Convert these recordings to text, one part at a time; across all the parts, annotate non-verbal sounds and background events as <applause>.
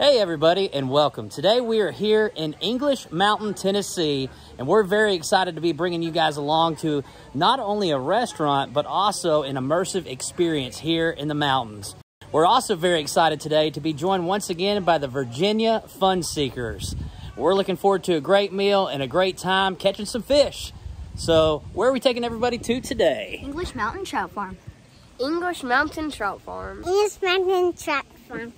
Hey, everybody, and welcome. Today we are here in English Mountain, Tennessee, and we're very excited to be bringing you guys along to not only a restaurant, but also an immersive experience here in the mountains. We're also very excited today to be joined once again by the Virginia Fun Seekers. We're looking forward to a great meal and a great time catching some fish. So, where are we taking everybody to today? English Mountain Trout Farm. English Mountain Trout Farm. English Mountain Trout Farm.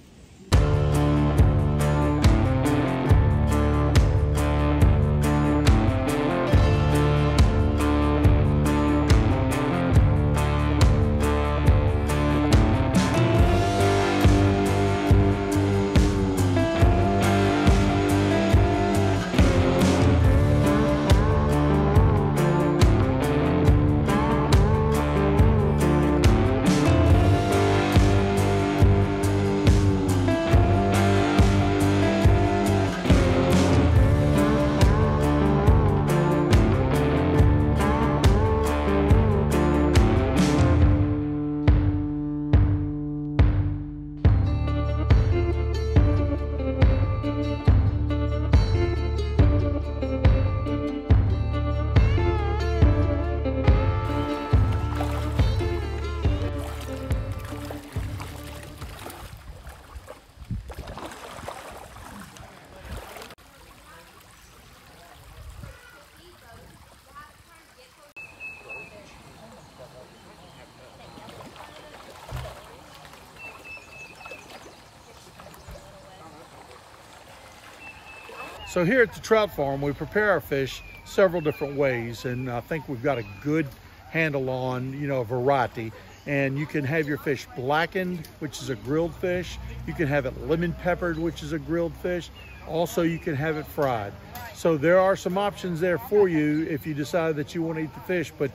So here at the trout farm, we prepare our fish several different ways, and I think we've got a good handle on, you know, a variety. And you can have your fish blackened, which is a grilled fish. You can have it lemon peppered, which is a grilled fish. Also, you can have it fried. So there are some options there for you if you decide that you want to eat the fish. But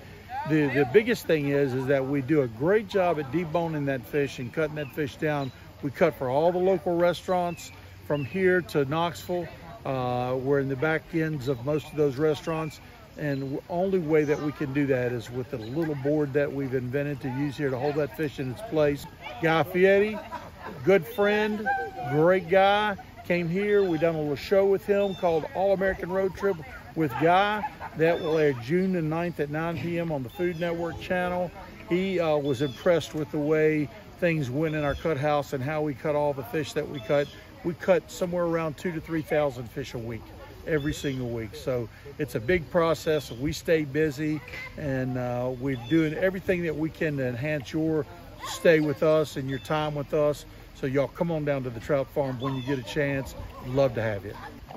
the, the biggest thing is, is that we do a great job at deboning that fish and cutting that fish down. We cut for all the local restaurants from here to Knoxville. Uh, we're in the back ends of most of those restaurants. And only way that we can do that is with the little board that we've invented to use here to hold that fish in its place. Guy Fieri, good friend, great guy, came here. We done a little show with him called All American Road Trip with Guy. That will air June the 9th at 9 p.m. on the Food Network channel. He uh, was impressed with the way things went in our cut house and how we cut all the fish that we cut we cut somewhere around two to 3,000 fish a week, every single week. So it's a big process. We stay busy and uh, we're doing everything that we can to enhance your stay with us and your time with us. So y'all come on down to the trout farm when you get a chance. Love to have you.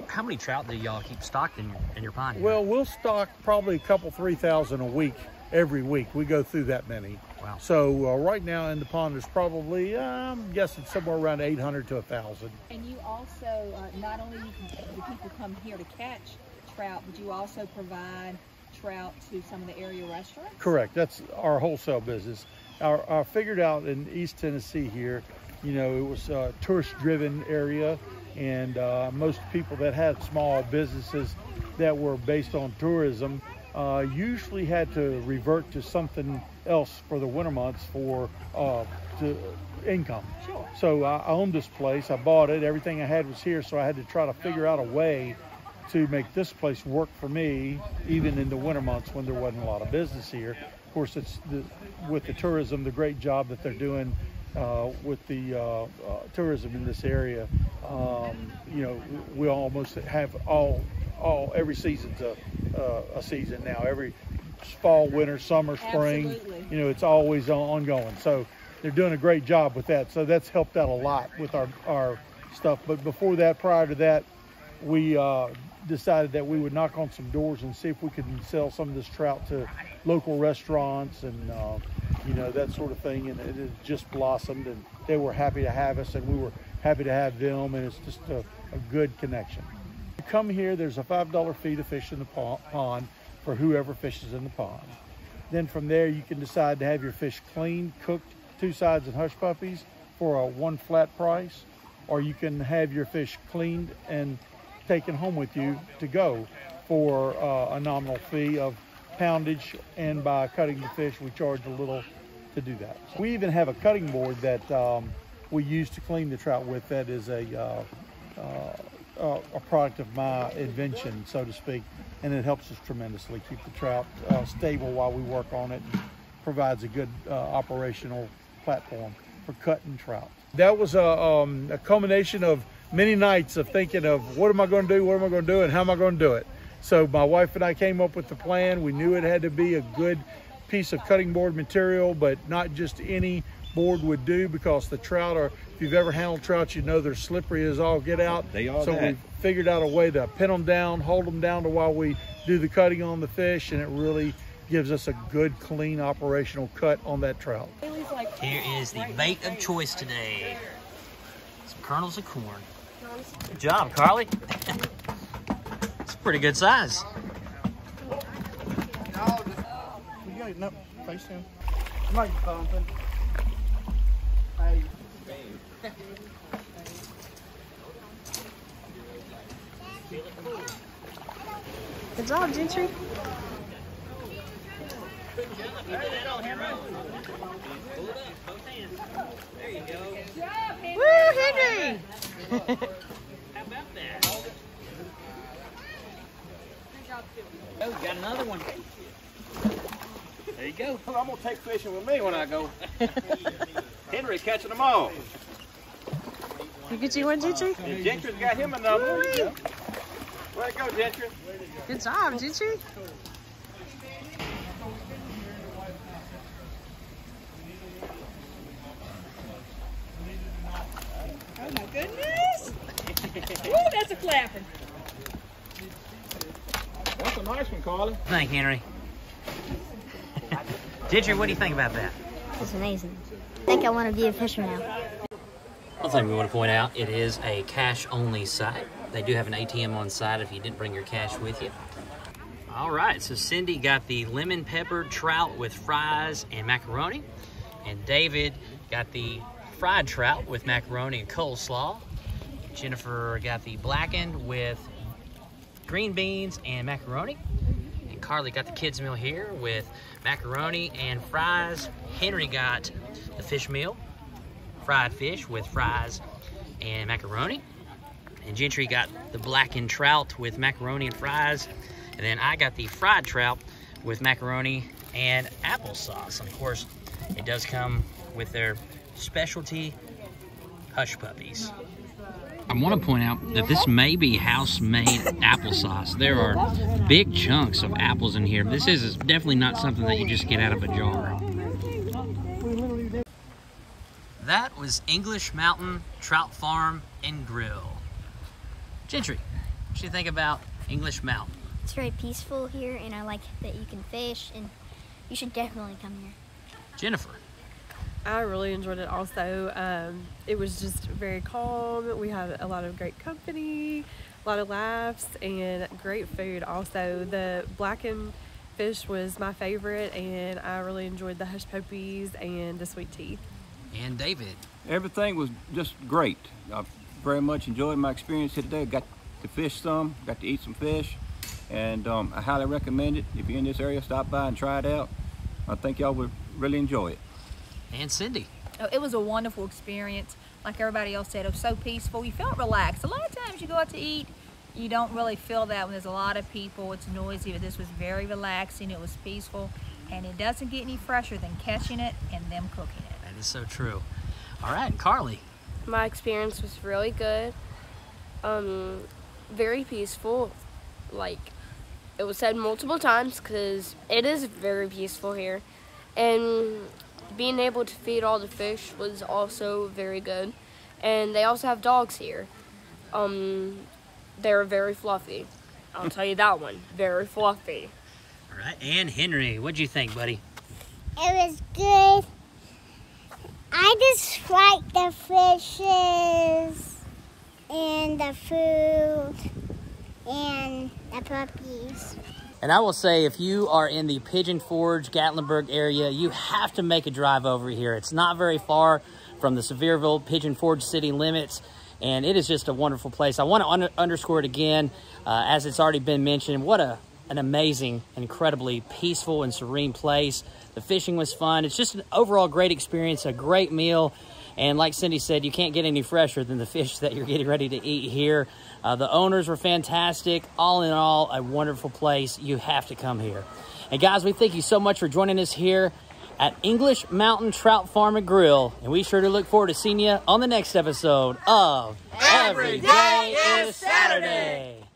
How many trout do y'all keep stocked in, in your pond? Well, we'll stock probably a couple, 3,000 a week every week. We go through that many. Wow. So uh, right now in the pond there's probably, uh, I'm guessing somewhere around 800 to 1,000. And you also, uh, not only you can, the people come here to catch trout, but you also provide trout to some of the area restaurants? Correct. That's our wholesale business. Our, our figured out in East Tennessee here, you know, it was a tourist driven area and uh, most people that had small businesses that were based on tourism uh, usually had to revert to something else for the winter months for uh, to income. Sure. So I owned this place. I bought it. Everything I had was here. So I had to try to figure out a way to make this place work for me, even in the winter months when there wasn't a lot of business here. Of course, it's the, with the tourism, the great job that they're doing uh, with the uh, uh, tourism in this area. Um, you know, we almost have all all every season's a, uh, a season now. Every fall, winter, summer, spring. Absolutely. You know, it's always ongoing. So they're doing a great job with that. So that's helped out a lot with our our stuff. But before that, prior to that, we uh, decided that we would knock on some doors and see if we could sell some of this trout to local restaurants and uh, you know that sort of thing. And it had just blossomed, and they were happy to have us, and we were happy to have them, and it's just a, a good connection. Come here, there's a five dollar fee to fish in the pond for whoever fishes in the pond. Then from there, you can decide to have your fish cleaned, cooked, two sides and hush puppies for a one flat price, or you can have your fish cleaned and taken home with you to go for uh, a nominal fee of poundage and by cutting the fish we charge a little to do that. We even have a cutting board that um, we use to clean the trout with. That is a uh, uh, a product of my invention, so to speak, and it helps us tremendously keep the trout uh, stable while we work on it. Provides a good uh, operational platform for cutting trout. That was a, um, a culmination of many nights of thinking of what am I going to do, what am I going to do, and how am I going to do it. So my wife and I came up with the plan. We knew it had to be a good piece of cutting board material, but not just any board would do because the trout are, if you've ever handled trout, you know they're slippery as all get out. They are So that. we figured out a way to pin them down, hold them down to while we do the cutting on the fish, and it really gives us a good, clean, operational cut on that trout. Here is the bait of choice today. Some kernels of corn. Good job, Carly. <laughs> it's a pretty good size. No, face him. Not bumping. Hey. Good job, Gentry. Woo, Henry! Oh, got another one. There you go. I'm gonna take fishing with me when I go. <laughs> Henry catching them all. You get you one, Gentry? And uh, Gentry's got him a number. Way to go, Gentry. Good job, Gentry. oh my goodness. Woo, that's a clapper. That's a nice one, Carly. Thank you, Henry. Gentry, what do you think about that? It's amazing. I think I want to be a fisherman now. One thing we want to point out, it is a cash-only site. They do have an ATM on site if you didn't bring your cash with you. All right, so Cindy got the lemon pepper trout with fries and macaroni. And David got the fried trout with macaroni and coleslaw. Jennifer got the blackened with green beans and macaroni. Carly got the kids meal here with macaroni and fries. Henry got the fish meal fried fish with fries and macaroni. And Gentry got the blackened trout with macaroni and fries. And then I got the fried trout with macaroni and applesauce. And of course, it does come with their specialty hush puppies. I want to point out that this may be house-made applesauce. There are big chunks of apples in here. This is definitely not something that you just get out of a jar. That was English Mountain Trout Farm and Grill. Gentry, what do you think about English Mountain? It's very peaceful here, and I like that you can fish, and you should definitely come here. Jennifer, I really enjoyed it also. Um, it was just very calm. We had a lot of great company, a lot of laughs, and great food also. The blackened fish was my favorite, and I really enjoyed the hush puppies and the sweet tea. and David. Everything was just great. I very much enjoyed my experience here today. Got to fish some, got to eat some fish, and um, I highly recommend it. If you're in this area, stop by and try it out. I think y'all would really enjoy it. And Cindy. Oh, it was a wonderful experience. Like everybody else said, it was so peaceful. You felt relaxed. A lot of times you go out to eat, you don't really feel that when there's a lot of people. It's noisy, but this was very relaxing. It was peaceful, and it doesn't get any fresher than catching it and them cooking it. That is so true. All right, Carly. My experience was really good. Um, very peaceful. Like, it was said multiple times because it is very peaceful here. And being able to feed all the fish was also very good. And they also have dogs here. Um, they're very fluffy. I'll tell you that one. Very fluffy. All right, and Henry. What'd you think, buddy? It was good. I just like the fishes and the food and the puppies. And I will say, if you are in the Pigeon Forge, Gatlinburg area, you have to make a drive over here. It's not very far from the Sevierville, Pigeon Forge city limits, and it is just a wonderful place. I want to un underscore it again, uh, as it's already been mentioned. What a an amazing, incredibly peaceful and serene place. The fishing was fun. It's just an overall great experience, a great meal. And like Cindy said, you can't get any fresher than the fish that you're getting ready to eat here. Uh, the owners were fantastic. All in all, a wonderful place. You have to come here. And guys, we thank you so much for joining us here at English Mountain Trout Farm and Grill. And we sure do look forward to seeing you on the next episode of Every Day is Saturday.